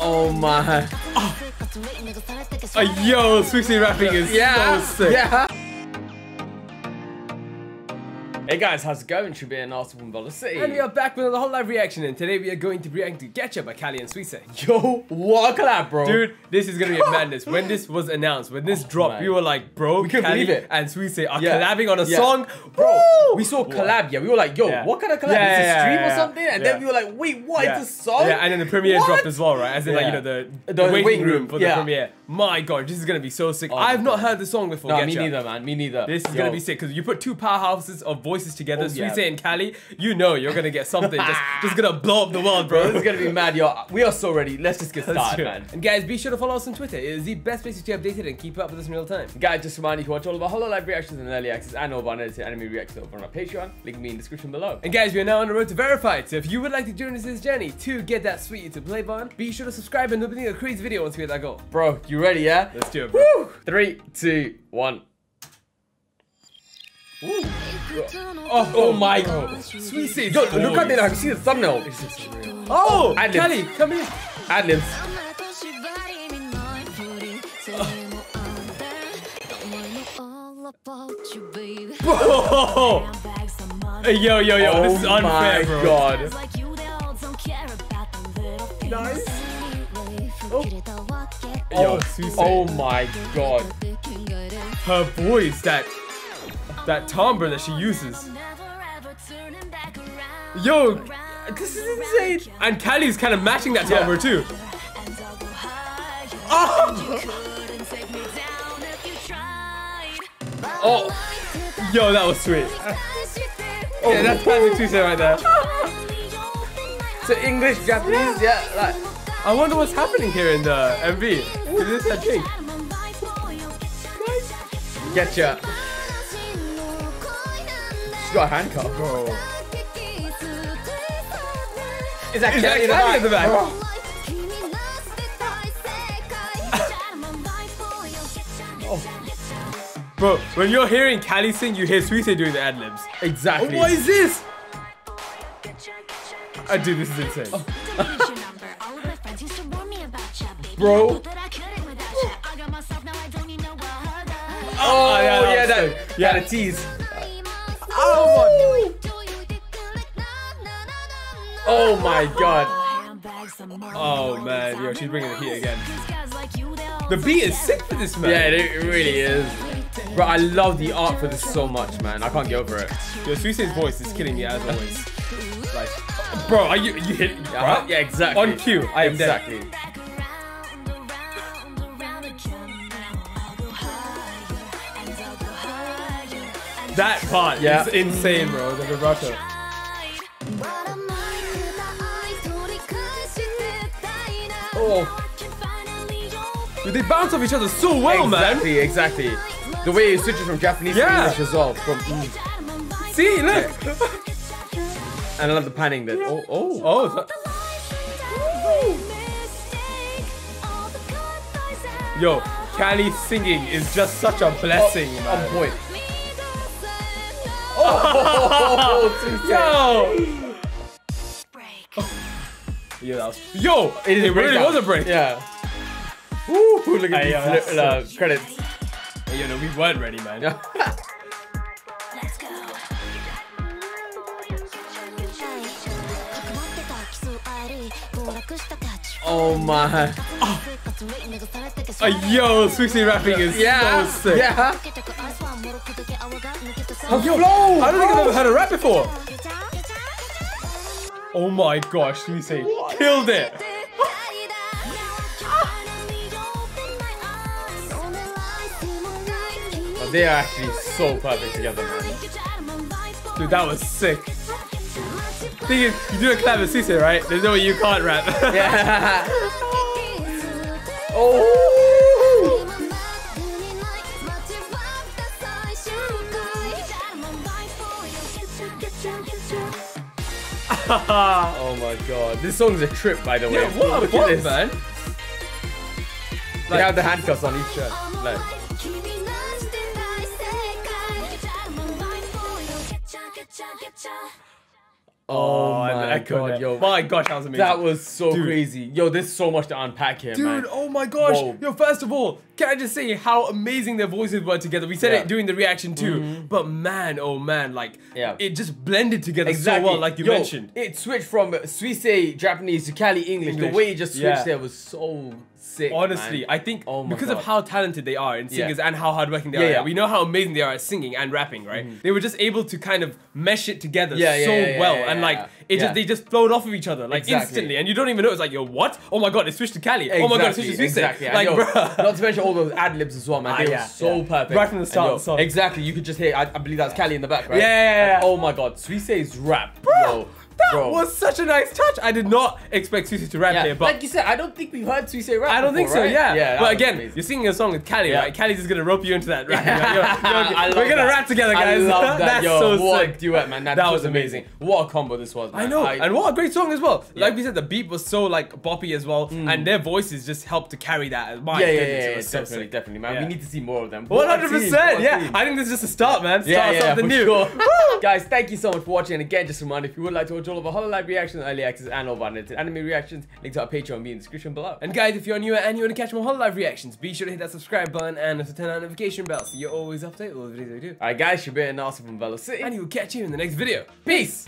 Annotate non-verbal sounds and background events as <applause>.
Oh my. Uh, yo, Swixy rapping is Yeah. so sick. Yeah. Hey guys, how's it going? Should be an awesome from Velo City. And we are back with another Hololive reaction, and today we are going to be reacting to Getcha by Calli and Suisei. Yo, what a collab, bro. Dude, this is gonna be a <laughs> madness. When this was announced, when this oh dropped, man. we were like, bro, We couldn't Calli believe it. and Suisei are Yeah. collabing on a Yeah. song. Bro, Woo! we saw collab, yeah. We were like, yo, Yeah. what kind of collab? Yeah, is yeah, stream or something? And then we were like, wait, what? It's a song? Yeah, and then the premiere What? dropped as well, right? As in, like, you know, the, The waiting room, for the premiere. My god, this is gonna be so sick. Oh I've not heard the song before. No, Getcha. me neither, man. Me neither. This is gonna be sick because you put two powerhouses of voices together, Oh, yeah. and Calli. You know you're gonna get something just, <laughs> just gonna blow up the world, Bro, this is gonna be mad, yo. We are so ready. Let's just get started, man. And guys, be sure to follow us on Twitter. It is the best place to stay updated and keep up with us in real time. Guys, just remind you can watch all of our HoloLive reactions and early access and all of our unedited anime reactions over on our Patreon. Link me in the description below. And guys, we are now on the road to verified. So if you would like to join us in this journey to get that sweet YouTube play button, be sure to subscribe and opening a crazy video once we hit that goal. Bro, you ready, yeah? Let's do it, bro. Woo! Three, two, one. Oh, Oh my god. Sweet seeds. Yo, look at it. Have you seen the thumbnail? Oh, oh Ad-libs. Calli, come here. Adlibs. Oh, Hey, yo, yo, yo, oh this is Oh unfair, my bro. god. Nice. Oh, Yo, Suisei. oh my god. Her voice, that that timbre that she uses. Yo, this is insane. And Calli's kind of matching that Yeah. timbre too. Oh! Oh! oh, Yo, that was sweet. <laughs> Yeah, that's classic Suisei right there. <laughs> so English, Japanese, yeah, like. I wonder what's happening here in the MV. Is this a thing? Get ya. She's got a handcuff. Bro. Is that Is that Calli Calli in the back? back? Bro, when you're hearing Calli sing, you hear Suisei doing the ad libs. Exactly. What is this? Uh, dude, this is insane. <laughs> Bro. Oh, yeah, that that, yeah, sick. Yeah. the tease. Oh Oh my god. Oh man, yo, she's bringing the heat again. The beat is sick for this man. Yeah, it, really is. Bro, I love the art for this so much, man. I can't get over it. Yo, Suisei's voice is killing me as always. Like, bro, are you you hit? Uh-huh. Bro? Yeah, exactly. On cue, I am dead. That part Yeah. is insane, bro. The vibrato. Oh, Dude, they bounce off each other so well, man. exactly, exactly. The way it switches from Japanese Yeah. to English as well. From mm. See, look. <laughs> and I love the panning that. Oh, oh. Oh, so- yo, Calli singing is just such a blessing, On man. point. Oh, too Yo. Yo, that was, yo, it, is a it really breakdown. was a break. Yeah. Woo, look at Hey, these yo, that's uh, so- credits. Hey, yo, no, we weren't ready, man. Yeah. oh my. Uh, yo, Swixy rapping is Yeah. so sick. Yeah. Yo, flow, I don't think I've bro. ever heard a rap before. Oh my gosh, Swixy killed it. But they are actually so perfect together, man. Dude, that was sick. Thing is, you do a clap with Suisei, right? There's no way you can't rap. <laughs> Yeah. <laughs> oh. <laughs> Oh my god. This song's a trip, by the way. yeah, what a Look at bop, this. man. They have the handcuffs on each shirt. Like, Oh, and my god, yo. My gosh, that was amazing. That was so Dude. crazy. Yo, there's so much to unpack here, Dude, man. oh my gosh. Whoa. Yo, first of all, can I just say how amazing their voices were together? We said Yeah. It during the reaction too, mm-hmm. but man, oh man, like, Yeah. it just blended together Exactly. so well, like you Yo, mentioned. It switched from Suisei Japanese to Calli English. English. The way it just switched Yeah. there was so sick. Honestly, man. I think Oh because God. of how talented they are in Yeah. singers and how hardworking they Yeah, are, yeah. We know how amazing they are at singing and rapping, right? They were just able to kind of mesh it together Yeah, yeah, so yeah, yeah, well, yeah, and yeah, like yeah. it Yeah. just they just flowed off of each other like Exactly. instantly, and you don't even know it's like yo what? Oh my god, it switched to Calli. Oh my god, it switched to Suisei. exactly. Like, yo. Not to mention all those ad libs as well, man. Ah, They yeah, were so yeah. perfect. Right from the start yo, of the song. Exactly. You could just hear. I, I believe that's Calli in the back, right? Yeah, yeah, yeah, And oh my god, Suisei's rap, Bro, yo, that bro. was such a nice touch. I did not expect Susie to rap Yeah, here, but like you said, I don't think we've heard Suisei rap. I don't think so. right? Yeah. yeah. But again, amazing. you're singing a song with Calli, Yeah. right? Calli's just gonna rope you into that rap. You're like, yo, yo, <laughs> I love we're gonna that. rap together, guys. I love <laughs> that. That's Yo, so what sick. a duet, man. That, That was was amazing. What a combo this was, man. I know, and what a great song as well. Yeah. Like we said, the beat was so like boppy as well, mm. and their voices just helped to carry that. My yeah, yeah, goodness, yeah, it yeah, was so definitely, definitely, man. We need to see more of them. One What a hundred team, percent, yeah. I think this is just a start, man. Start Yeah, yeah, something new. Guys, thank you so much for watching. And again, just a reminder, if you would like to watch of our Hololive reactions, early access, and all of our unedited anime reactions, link to our Patreon be in the description below. And guys, if you're new and you want to catch more Hololive reactions, be sure to hit that subscribe button and also turn on notification bell so you're always up to date with all the videos we do. Alright, guys, you're being awesome from Velo City. And we will catch you in the next video. Peace!